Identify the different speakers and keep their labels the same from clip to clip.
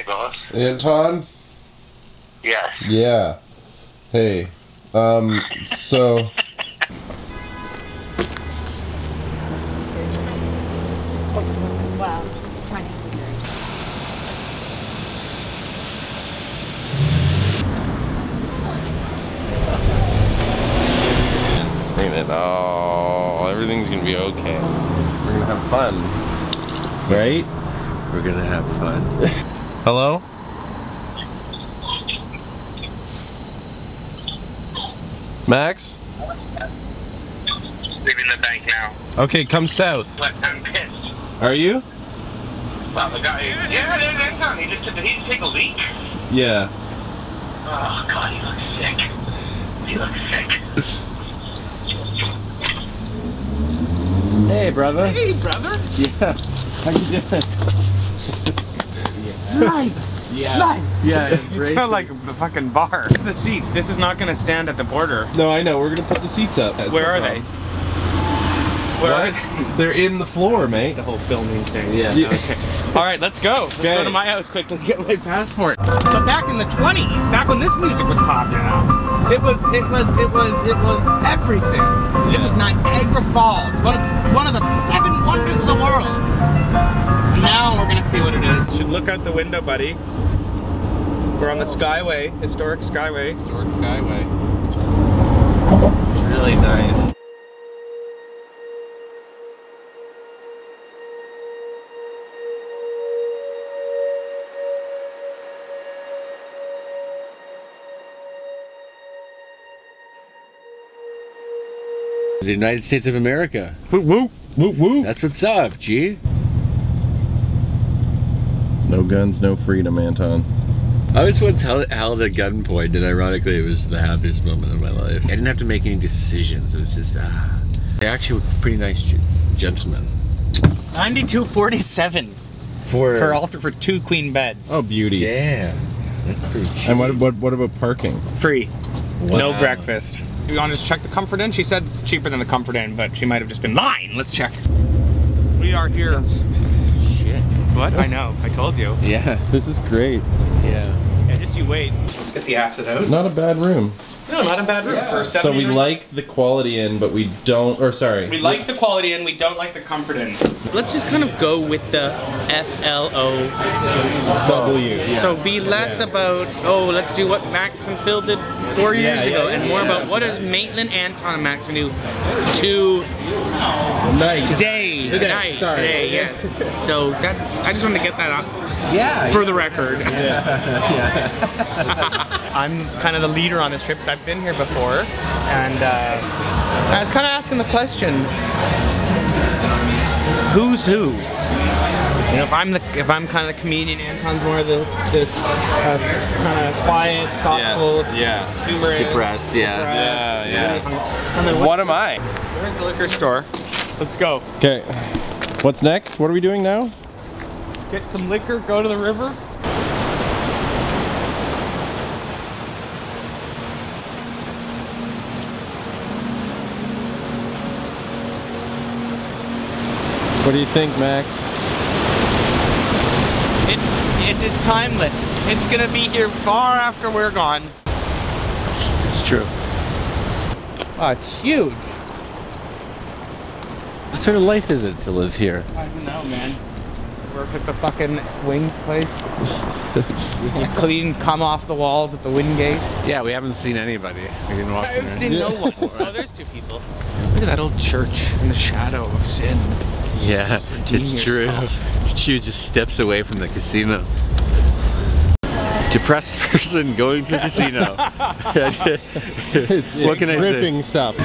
Speaker 1: Hey, boss.
Speaker 2: Anton?
Speaker 1: Yes.
Speaker 2: Yeah. Hey. Um, so.
Speaker 3: Wow. Funny.
Speaker 2: Ain't it? Oh, everything's gonna be okay. We're gonna have fun. Right?
Speaker 4: We're gonna have fun.
Speaker 2: Hello? Max?
Speaker 1: Leaving the bank now.
Speaker 2: Okay, come south.
Speaker 1: I'm pissed.
Speaker 2: Are you?
Speaker 1: Well, the guy. Yeah, yeah, that's not. He just did he take a leak?
Speaker 2: Yeah.
Speaker 1: Oh God, he looks sick. He looks sick.
Speaker 2: Hey, brother.
Speaker 5: Hey, brother.
Speaker 2: Yeah. How you doing?
Speaker 5: Live.
Speaker 2: Yeah.
Speaker 5: Live.
Speaker 2: Yeah.
Speaker 5: You sound like a fucking bar. The seats. This is not gonna stand at the border.
Speaker 2: No, I know. We're gonna put the seats up. That's
Speaker 5: Where
Speaker 2: no
Speaker 5: are they? Where
Speaker 2: What?
Speaker 5: are they?
Speaker 2: They're in the floor, mate.
Speaker 5: The whole filming thing.
Speaker 2: Yeah.
Speaker 5: Okay. All right, let's go. Let's
Speaker 2: Okay.
Speaker 5: go to my house quickly. Get my passport. But back in the 20s, back when this music was popular, it was, it was, it was, it was everything. It was Niagara Falls, one of, one of the seven wonders of the world. And now we're gonna see what it is. Should look out the window, buddy. We're on the Skyway, historic Skyway. Historic Skyway.
Speaker 2: It's really nice.
Speaker 4: The United States of America.
Speaker 2: Woo woo. Woo woo.
Speaker 4: That's what's up, G.
Speaker 2: No guns, no freedom, Anton.
Speaker 4: I was once held, held at gunpoint, and ironically, it was the happiest moment of my life. I didn't have to make any decisions. It was just, ah. They actually were pretty nice gentlemen.
Speaker 5: 9247
Speaker 4: For,
Speaker 5: for all for two queen beds.
Speaker 2: Oh, beauty.
Speaker 4: Damn. That's pretty cheap.
Speaker 2: And what, what what about parking?
Speaker 5: Free. No
Speaker 4: Wow.
Speaker 5: breakfast. You want to just check the Comfort Inn? She said it's cheaper than the Comfort Inn, but she might have just been lying. Let's check. We are here.
Speaker 4: Shit.
Speaker 5: What? I know. I told you.
Speaker 4: Yeah.
Speaker 2: This is great.
Speaker 4: Yeah.
Speaker 5: Yeah, just you wait. Let's get the acid out.
Speaker 2: Not a bad room.
Speaker 5: No, not a bad room for
Speaker 2: So we like the Quality Inn, but we don't. Or sorry.
Speaker 5: We like the Quality Inn, we don't like the Comfort Inn. Let's just kind of go with the F L O.
Speaker 2: W.
Speaker 5: So be less about oh, let's do what Max and Phil did four years
Speaker 2: Yeah,
Speaker 5: ago,
Speaker 2: yeah,
Speaker 5: and more
Speaker 2: yeah.
Speaker 5: about what does Maitland, Anton, and Max do to
Speaker 2: Nice.
Speaker 5: Today,
Speaker 2: Today,
Speaker 5: tonight,
Speaker 2: sorry.
Speaker 5: today, yes. So that's, I just wanted to get that up
Speaker 2: Yeah.
Speaker 5: for the record. Yeah. I'm kind of the leader on this trip, so I've been here before, and uh, I was kind of asking the question, who's who? You know, if I'm the, if I'm kind of the comedian, Anton's more of the this uh, kind of quiet, thoughtful,
Speaker 2: Yeah.
Speaker 5: humorous,
Speaker 4: Depressed, yeah.
Speaker 5: depressed,
Speaker 2: Yeah, yeah.
Speaker 5: And then
Speaker 2: What am I?
Speaker 5: Where's the liquor store? Let's go.
Speaker 2: Okay. What's next? What are we doing now?
Speaker 5: Get some liquor, go to the river.
Speaker 2: What do you think, Max?
Speaker 5: It, it is timeless. It's gonna be here far after we're gone.
Speaker 4: It's true.
Speaker 5: Oh, it's huge.
Speaker 4: What sort of life is it to live here?
Speaker 5: I don't know, man. Work at the fucking wings place. you clean, come off the walls at the Wingate.
Speaker 4: Yeah, we haven't seen anybody. We didn't walk in
Speaker 5: I've
Speaker 4: there.
Speaker 5: seen no one. Oh, there's two people. Look at that old church in the shadow of sin.
Speaker 4: Yeah, it's true. It's true. Just steps away from the casino. Depressed person going to a casino. what can I say?
Speaker 2: Gripping stuff.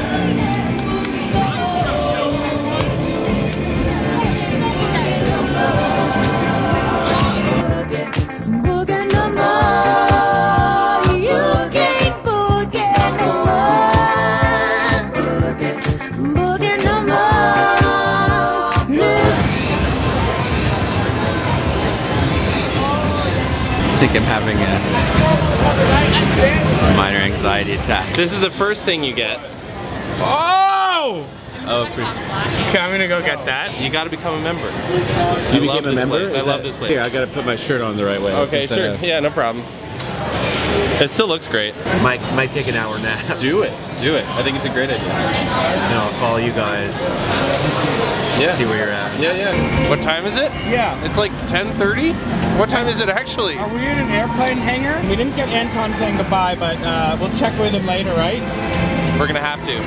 Speaker 4: I think I'm having a minor anxiety attack.
Speaker 5: This is the first thing you get. Oh!
Speaker 2: Oh, sweet.
Speaker 5: Okay, I'm gonna go get that.
Speaker 2: You got to become a member.
Speaker 4: You
Speaker 2: I a member. place. I love this place.
Speaker 4: Here, I gotta put my shirt on the right way.
Speaker 2: Okay, sure.
Speaker 4: of-
Speaker 2: Yeah, no problem. It still looks great.
Speaker 4: Might might take an hour nap.
Speaker 2: Do it. Do it. I think it's a great idea.
Speaker 4: And I'll call you guys.
Speaker 2: Yeah.
Speaker 4: See where you're at.
Speaker 2: Yeah, yeah. What time is it?
Speaker 5: Yeah.
Speaker 2: It's like 10:30. What time is it actually?
Speaker 5: Are we in an airplane hangar? We didn't get Anton saying goodbye, but uh, we'll check with him later, right?
Speaker 2: We're gonna have to.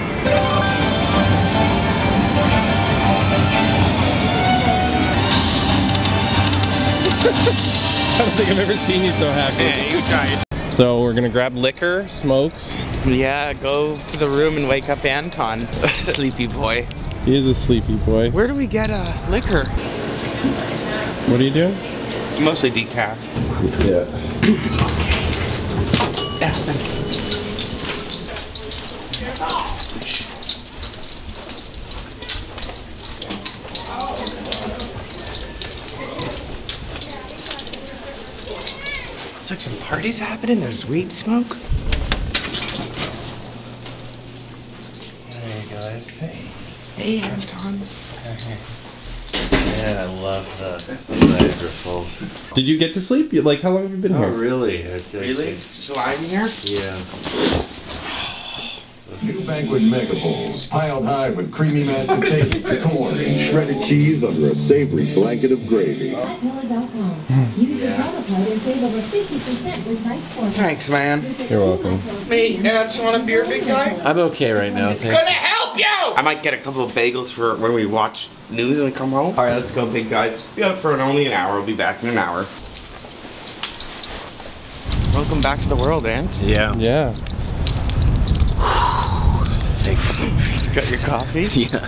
Speaker 2: I don't think I've ever seen you so happy.
Speaker 5: Yeah, you tried.
Speaker 2: So we're gonna grab liquor, smokes.
Speaker 5: Yeah, go to the room and wake up Anton. Sleepy boy.
Speaker 2: He is a sleepy boy.
Speaker 5: Where do we get uh, liquor?
Speaker 2: What are you doing?
Speaker 5: Mostly decaf.
Speaker 2: Yeah.
Speaker 5: It's like some parties happening. There's weed smoke.
Speaker 6: Hey guys.
Speaker 5: Hey, Anton.
Speaker 6: Man, I love the Niagara Falls.
Speaker 2: Did you get to sleep? You- Like, how long have you been
Speaker 6: Oh,
Speaker 2: here?
Speaker 6: really? I- I-
Speaker 5: Really? Just lying here?
Speaker 6: Yeah.
Speaker 7: New banquet mega bowls, piled high with creamy mashed potatoes, corn, and shredded cheese under a savory blanket of gravy.
Speaker 8: Pillow.com. Use the promo code and save over 50% with nice formulas.
Speaker 5: Thanks, man.
Speaker 2: You're welcome.
Speaker 5: Hey, uh, Ant, you want a beer, big guy?
Speaker 4: I'm okay right now. Thank
Speaker 5: Gonna help you! I might get a couple of bagels for when we watch news and we come home. All right, let's go, big guys. Be out for an only an hour. We'll be back in an hour. Welcome back to the world, Ant.
Speaker 4: Yeah.
Speaker 2: Yeah. Thanks.
Speaker 5: You got your coffee?
Speaker 4: Yeah.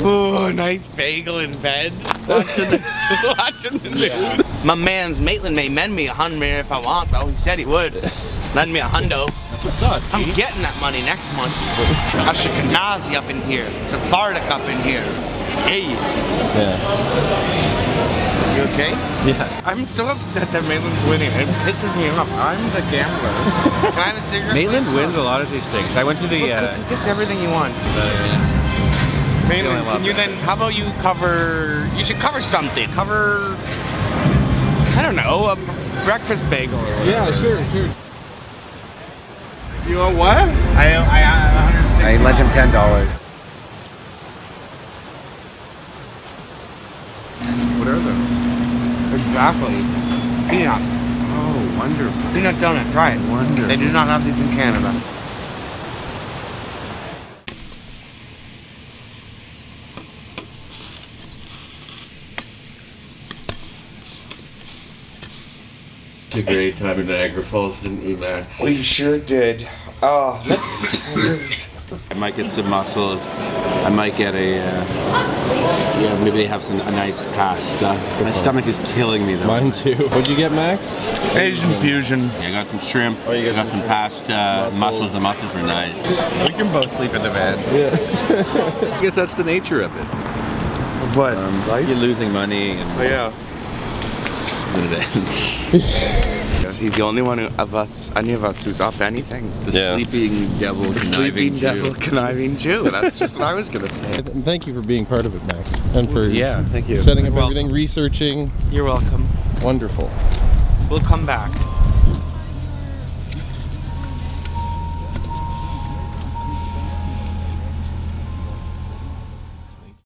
Speaker 5: Oh, nice bagel in bed. Watching the, watching the news. My man's Maitland may lend me a hundred if I want, bro. He said he would. Lend me a hundo.
Speaker 4: That's what's up.
Speaker 5: I'm getting that money next month. Ashkenazi up in here. Sephardic up in here. Hey,
Speaker 2: Yeah.
Speaker 5: you okay?
Speaker 2: Yeah.
Speaker 5: I'm so upset that Maitland's winning. It pisses me off. I'm the gambler. Can I have a cigarette?
Speaker 4: Maitland wins a lot of these things. I went to the.
Speaker 5: Well,
Speaker 4: Uh,
Speaker 5: he gets everything he wants.
Speaker 4: uh, yeah.
Speaker 5: Maitland,
Speaker 4: Feeling a lot
Speaker 5: can you then, how about you cover, you should cover something. Cover, I don't know, a breakfast bagel or.
Speaker 2: Yeah, sure, sure. You want what?
Speaker 5: I, I, I
Speaker 4: I lent him ten dollars. What are those?
Speaker 5: Exactly. Peanut.
Speaker 4: Oh, wonderful.
Speaker 5: Peanut donut. Try it.
Speaker 4: Wonderful.
Speaker 5: They do not have these in Canada.
Speaker 6: A great time in Niagara Falls, didn't we, Max?
Speaker 5: We sure did. Oh, let's.
Speaker 4: I might get some mussels. I might get a. Uh, yeah, maybe they have some a nice pasta. My stomach is killing me though.
Speaker 2: Mine too. What'd you get, Max?
Speaker 5: Asian fusion.
Speaker 4: I got some shrimp.
Speaker 2: Oh, you got
Speaker 4: I got
Speaker 2: some
Speaker 4: some pasta.
Speaker 2: mussels.
Speaker 4: Mussels. The mussels were nice.
Speaker 5: We can both sleep in the bed.
Speaker 2: Yeah.
Speaker 4: I guess that's the nature of it.
Speaker 5: What?
Speaker 4: Um, You're losing money and
Speaker 5: Oh, yeah.
Speaker 4: Then it ends.
Speaker 5: He's the only one who, of us, any of us, who's up anything.
Speaker 4: The
Speaker 2: Yeah.
Speaker 4: sleeping devil,
Speaker 5: The
Speaker 4: conniving
Speaker 5: sleeping
Speaker 4: Jew.
Speaker 5: devil, conniving Jew. That's just what I was gonna say.
Speaker 2: And Thank you for being part of it, Max. And for
Speaker 4: Yeah, thank you.
Speaker 2: setting up
Speaker 5: You're
Speaker 2: everything, researching.
Speaker 5: You're welcome.
Speaker 2: Wonderful.
Speaker 5: We'll come back.